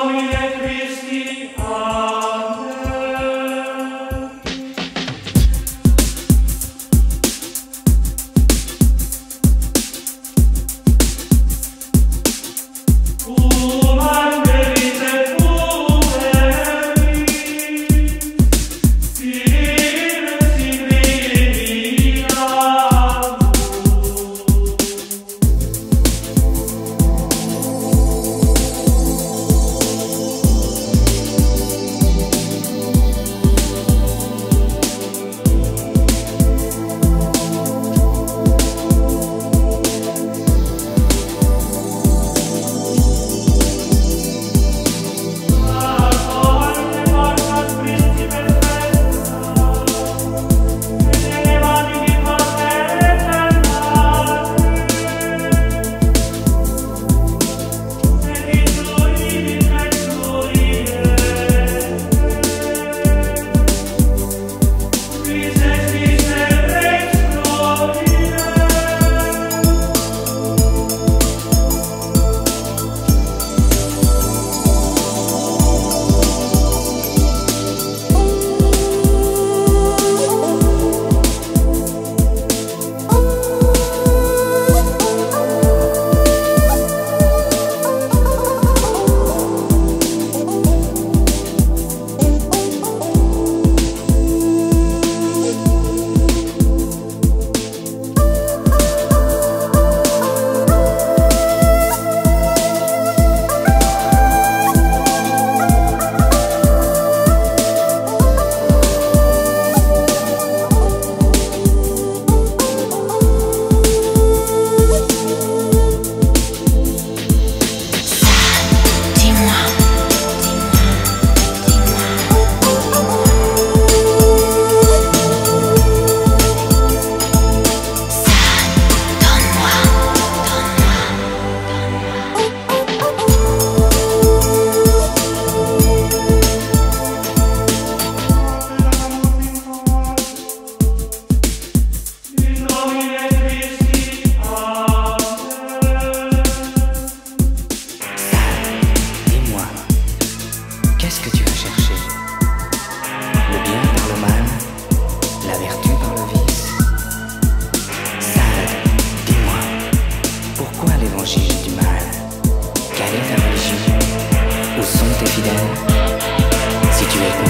Follow me Si tu es